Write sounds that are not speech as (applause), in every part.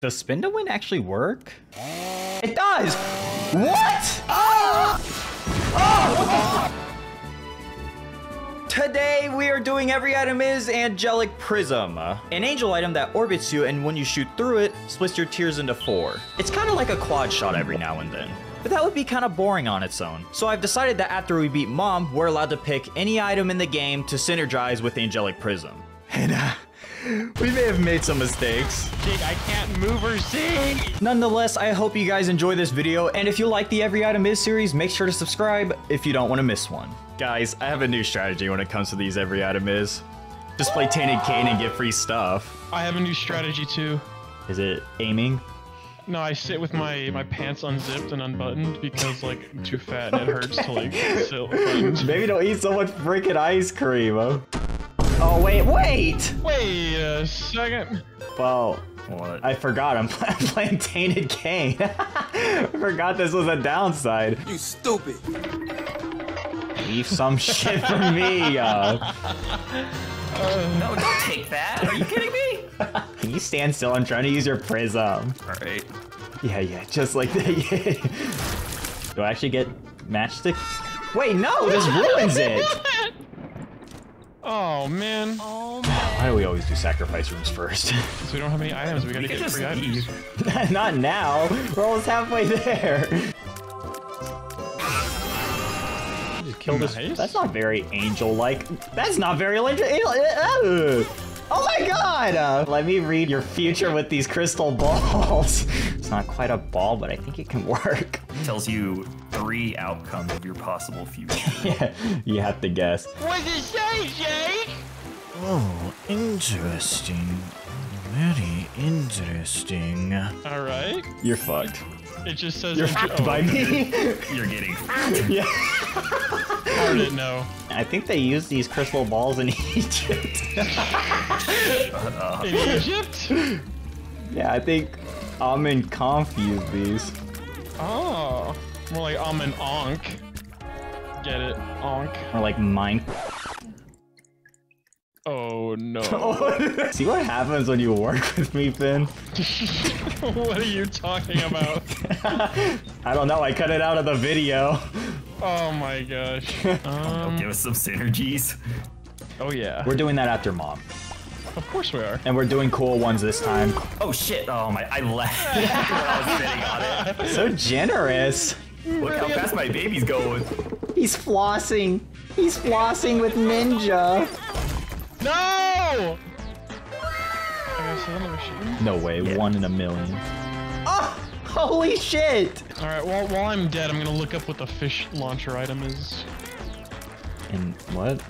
Does spin to win actually work? It does! What? Ah! Oh! Today we are doing every item is Angelic Prism, an angel item that orbits you and when you shoot through it, splits your tears into four. It's kind of like a quad shot every now and then. But that would be kind of boring on its own. So I've decided that after we beat Mom, we're allowed to pick any item in the game to synergize with Angelic Prism. And uh, we may have made some mistakes. Jake, I can't move or sing. Nonetheless, I hope you guys enjoy this video, and if you like the Every Item Is series, make sure to subscribe if you don't want to miss one. Guys, I have a new strategy when it comes to these Every Item Is. Just play Tainted Cain and get free stuff. I have a new strategy too. Is it aiming? No, I sit with my my pants unzipped and unbuttoned because like I'm too fat and it hurts to like (laughs) sit. Maybe don't eat so much freaking ice cream. Oh, oh wait, wait! Wait a second. Well, What? I forgot. I'm (laughs) playing Tainted Cain. (laughs) I forgot this was a downside. You stupid. Leave some (laughs) shit for me. Uh, No, don't take that. Are you kidding me? can you stand still? I'm trying to use your prism. All right. Yeah, yeah, just like that. Do I actually get matchstick? Wait, no, this ruins it. Oh man. Why do we always do sacrifice rooms first? (laughs) So we don't have any items. We gotta We get just free items. leave. (laughs) Not now. We're almost halfway there. Just kill this. That's not very angel-like. That's not very angel. uh, Oh my god! Uh, let me read your future with these crystal balls. (laughs) It's not quite a ball, but I think it can work. Tells you three outcomes of your possible future. (laughs) yeah, you have to guess. What does it say, Jake? Oh, interesting. Very interesting. All right. You're fucked. It just says. You're intro- fucked oh, by me. You're getting. (laughs) (laughs) yeah. How did it know? I think they use these crystal balls in Egypt. In Egypt? yeah, I think Amin confused these. Oh. More like I'm an onk. Get it? Onk. Or like mine. Oh no. (laughs) See what happens when you work (laughs) with me, Finn? (laughs) what are you talking about? I don't know, I cut it out of the video. Oh my gosh. Um, Give us some synergies. oh yeah. We're doing that after mom. Of course we are. And we're doing cool ones this time. Oh shit! Oh my! I left I was sitting on it. So generous. Look how fast my baby's going. He's flossing. He's flossing with Ninja. No! I gotta send another machine. No way, Yeah. one in a million. Oh, holy shit! All right. Well, while I'm dead, I'm gonna look up what the fish launcher item is And what?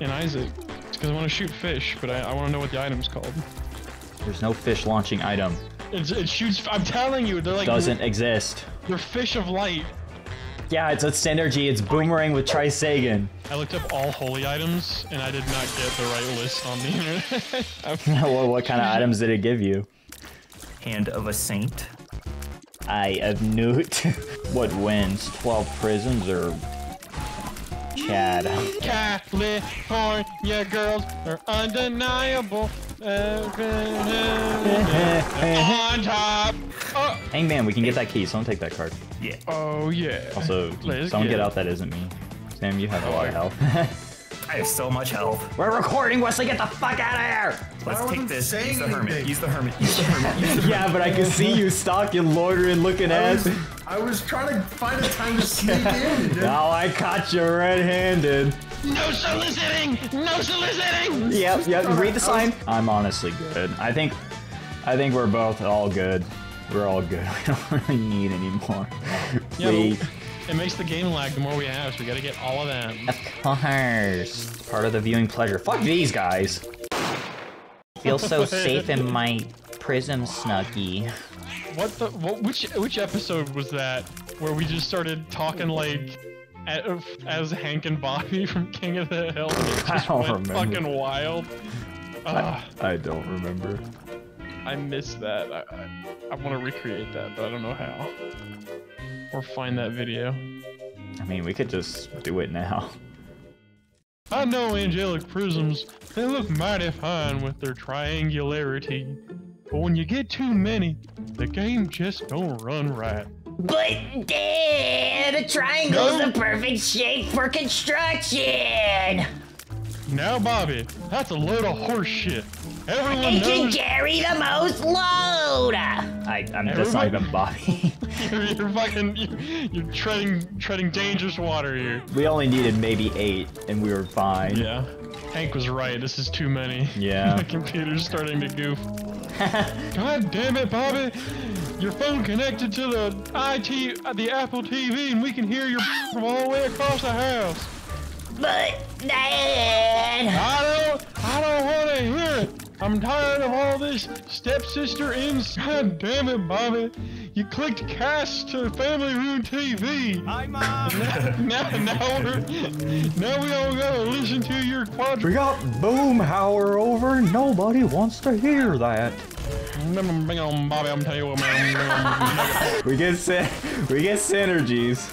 in Isaac. It's because I want to shoot fish, but I, I want to know what the item's called. There's no fish launching item. It's, it shoots. I'm telling you, they're like Doesn't exist. They're fish of light. Yeah, it's a synergy. It's Boomerang with Trisagion. I looked up all holy items, and I did not get the right list on the internet. (laughs) Well, what kind of items did it give you? Hand of a saint. Eye of Newt. (laughs) what wins? 12 prisons or Chad? (laughs) California girls are undeniable. on top. Hangman, we can get that key. Someone take that card. Yeah. oh yeah. Also, Let's someone get get out that isn't me. Sam, you have a lot of health. (laughs) I have so much health. We're recording, Wesley. Get the fuck out of here! Let's take this. saying Use the hermit. He's the hermit. Use the hermit. (laughs) Yeah, but I can see you stalking, loitering, looking I at. was, I was trying to find a time to sneak (laughs) in. Now I caught you red-handed. No soliciting. No soliciting. Yep, yep. Read the sign. I'm honestly good. I think, I think we're both all good. We're all good. (laughs) We don't really need any more. Yeah, it makes the game lag the more we have, so we gotta get all of them. of course, part of the viewing pleasure. Fuck these guys. Feel so (laughs) safe in my prism snuggie. What the? What? Which? Which episode was that? Where we just started talking like, a- as Hank and Bobby (laughs) from King of the Hill. And it I don't went remember. fucking wild. Ah, I don't remember. I miss that. I, I, I want to recreate that, but I don't know how. Or find that video. I mean, we could just do it now. I know angelic prisms. They look mighty fine with their triangularity. But when you get too many, the game just don't run right. But Dad, a triangle's No. the perfect shape for construction. Now, Bobby, that's a load of horse shit. Everyone It can carry the most load. I, I'm that's not even Bobby. you're, (laughs) you're fucking you're, you're treading treading dangerous water here. we only needed maybe eight, and we were fine. Yeah, Hank was right. This is too many. Yeah. (laughs) the computer's starting to goof. God damn it, Bobby! Your phone connected to the IT, uh, the Apple TV, and we can hear your from all the way across the house. But Dad, I I'm tired of all this stepsister ins. God damn it, Bobby! You clicked cast to Family Room TV. Hi, mom. (laughs) now, now, we're, now we all gotta listen to your quadri. we got Boomhauer over. Nobody wants to hear that. Bobby, I'm telling you what, man. We get sy- we get synergies.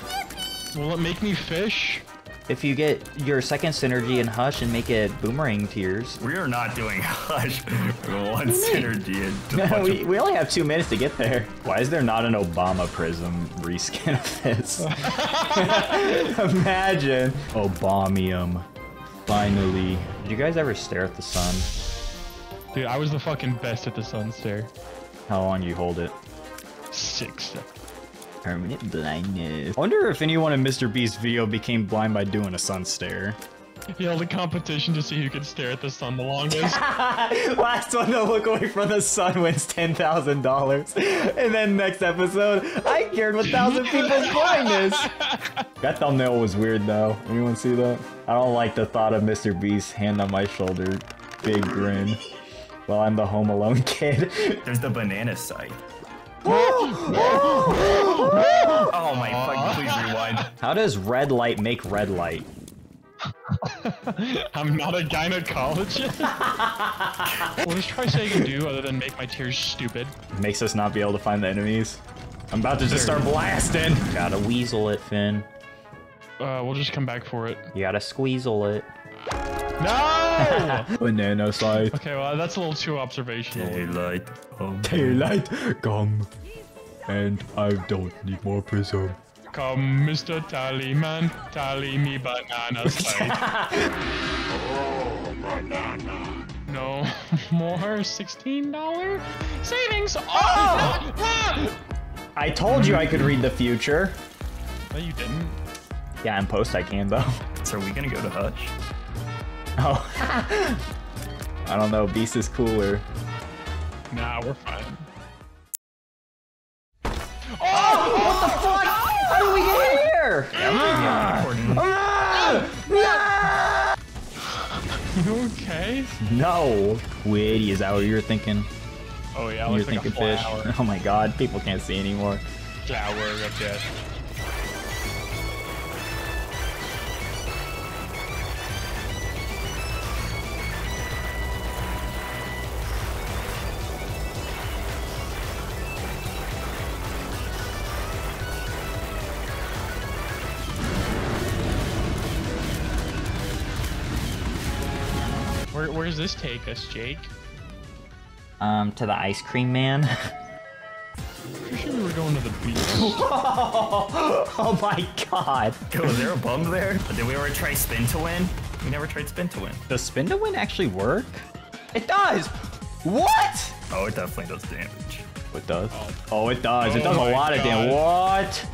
Will it make me fish? If you get your second synergy in Hush and make it boomerang tears. We are not doing (laughs) Hush. One synergy and just a we, of- we only have two minutes to get there. Why is there not an Obama Prism reskin of this? Imagine. Obamium. Finally. Did you guys ever stare at the sun? Dude, I was the fucking best at the sun stare. How long you hold it? Six. Permanent blindness. I wonder if anyone in Mr. Beast's video became blind by doing a sun stare. He held a competition to see who could stare at the sun the longest. (laughs) Last one to look away from the sun wins ten thousand dollars. And then next episode, I cured a thousand (laughs) people's blindness. That thumbnail was weird though. Anyone see that? I don't like the thought of Mr. Beast's hand on my shoulder, big grin. While I'm the Home Alone (laughs) kid. There's the banana site. Oh my fucking, please rewind. How does red light make red light? (laughs) I'm not a gynecologist. what does Trisagion do other than make my tears stupid? Makes us not be able to find the enemies. I'm about to just start blasting. Gotta weasel it, Finn. Uh, we'll just come back for it. You gotta squeezle it. No! (laughs) Banana slide. okay, well, that's a little too observational. Daylight. Oh, Daylight, come. And I don't need more prism. Come, Mr. Tallyman, tally me banana side. (laughs) (laughs) No more $16 savings. Oh! Ah! I told you I could read the future. No, you didn't. Yeah, in post I can though. so are we gonna go to Hush? Oh. (laughs) I don't know, Beast is cooler. Nah, we're fine. Oh! oh what the fuck? Oh, How did we get here? You ah! (laughs) okay? No. Witty, is that what you're thinking? Oh yeah, You're like thinking a fish? flower. (laughs) Oh my god, people can't see anymore. Flower, I guess. Where, where does this take us, Jake? Um, to the ice cream man. (laughs) Pretty sure we were going to the beach. (laughs) oh my god. Go, was there a bum there? But did we ever try spin to win? We never tried spin to win. Does spin to win actually work? It does! What? Oh, it definitely does damage. It does. Oh, it does. it Oh does a my lot of damage. What?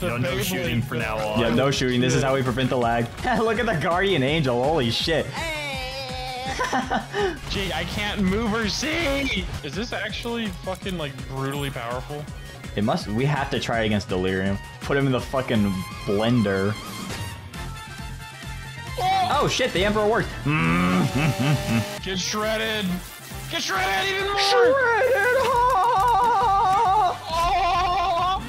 No, no shooting for now on. Yeah, no shooting. This is how we prevent the lag. (laughs) Look at the guardian angel. Holy shit. (laughs) Jake, I can't move or see! Is this actually fucking, like, brutally powerful? It must. We have to try against Delirium. Put him in the fucking blender. Oh, oh shit! The Emperor worked. (laughs) Get shredded! Get shredded even more! Shredded Oh!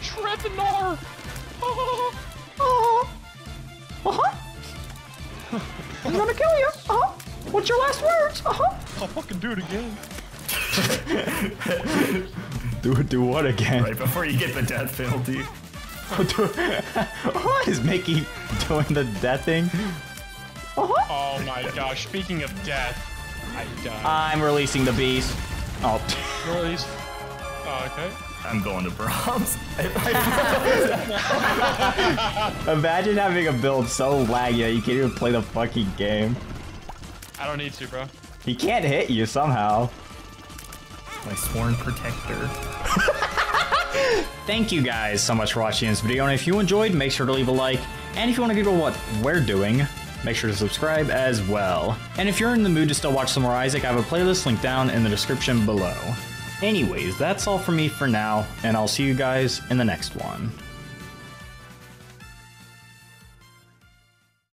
Shred the gnar! I'm gonna kill you. Uh-huh. What's your last words? Uh-huh. I'll fucking do it again. (laughs) Do it do what again? Right before you get the death penalty. (laughs) what (laughs) is Mickey doing the death thing? Uh-huh. Oh my gosh, speaking of death, I died. I'm releasing the beast. Oh, Release. Oh, okay. I'm going to Brahms. (laughs) imagine having a build so laggy that you can't even play the fucking game. I don't need to, bro. He can't hit you somehow. My sworn protector. (laughs) Thank you guys so much for watching this video, and if you enjoyed, make sure to leave a like. And if you want to get what we're doing, make sure to subscribe as well. And if you're in the mood to still watch some more Isaac, I have a playlist linked down in the description below. Anyways, that's all for me for now, and I'll see you guys in the next one.